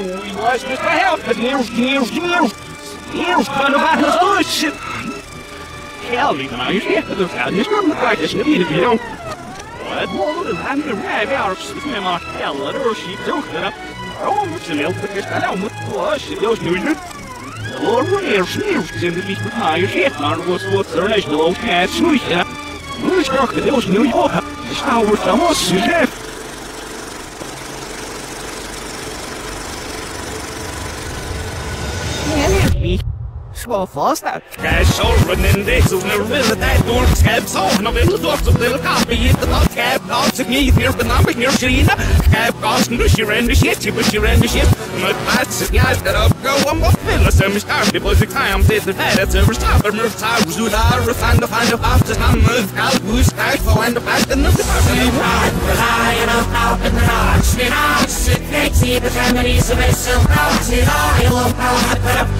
we was Mr. Help, but here's, here's, here's, here's fun about his ocean. Hell, even I used to get to the found his room practice, and if you don't. What? Well, then I'm the rag out, swim off hell, let her she took it up. It's a little bit, I don't know what she goes to it. Lord, where sneers in the beach behind your shit, man, was what's the rest of those cats, snoot, yeah. Nu struck the hills New York. The star was the most, Jeff. Svo fasta. Kijk, zo rennen deze nervele tijd door het schep. Zo, nou wil het op de kapie in de dat schep. Als ik niet hier benam ik hier China. Schep kosten dus je rende shit, je moet je rende shit. Met paats, ja, dat op go, I'm up in the semi star. People the time, dit de tijd, het over stap, er move time, zo daar, we find the find the pop, just not move, out, who's tight, for and the back, and the Ride, relying on out in the night, sit out, sit next, see the families of it, so out, sit out, you look out, put up, sit on, you out, sit the back, but only was like, yeah, so down when you should be right behind, yeah, that's my wish that the piece of it, it behind, yeah, was here to those who need love, behind, yeah, no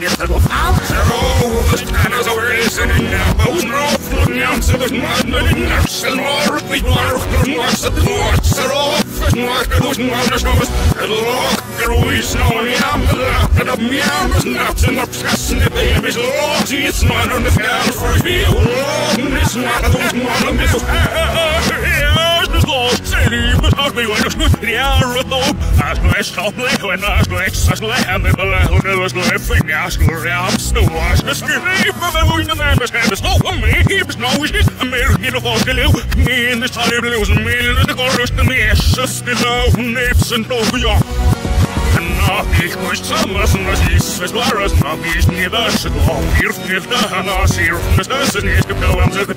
get the go out. Oh, the stand is over, is in and now, both and off, looking out to the mud, and in nurse, and more, we are, and what's the what's are off, and what goes on, there's no, and look, there we snow, and I'm the lap, and the meow, there's nothing up, and the baby's lost, it's not on the ground for you, and it's not a those one, and it's me when it was the hour of As my softly when I was like Susley and the balloon I was laughing as the arms to wash the skin from the wind and the sand is not one me keeps no wishes a mere get of all the loo me in the solid blues and me in the chorus and the ashes the love nips and over your Ich möchte lassen, was ist, es war es, hab ich nie das, doch wir nicht, da, na, sie rufen es, das ist nicht, ich glaube, am selben,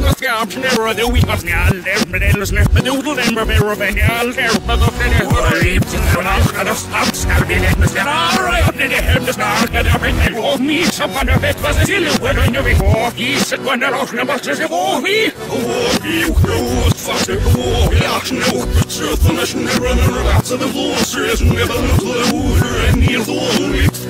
måste skapa snära det vi måste snäll det med det snäpp med odl den med vara vänjal det är på det det är rip till från allt ska det snabbt ska det det med snära right det är hem det snart ska det bli det och mi som fan det vet vad det till och då nu vi får gissa på när oss när måste se på vi och vi och fast det går jag snor så för när snära när det så det får så är det never look the water and near the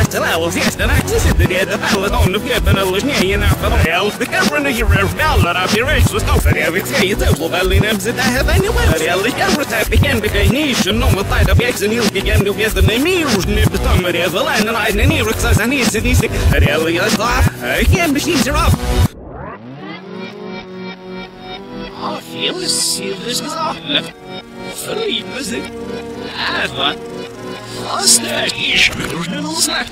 inte så lätt och sist den axis det det det fallet om det flippen eller snägen för det helt det kan runna ju rövlar att det är så stort det vi säger det och väl inne så det här anyway. Det är lika roligt igen because ni som någon tar det växen helt igen du vet det mer nu bestämmer det väl en en ni riktar sig ni så ni det är lika så igen machines are up Ja, fel silvers Förlipas det. Här va. Fast det Ладно. Оставь еще нужно узнать.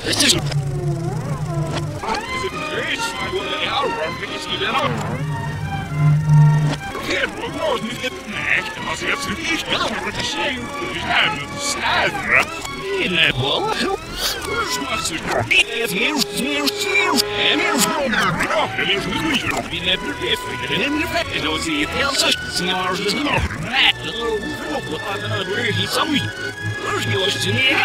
Сможешь 哎，这个五十六个大灯的轮椅三位，都是给我指定的。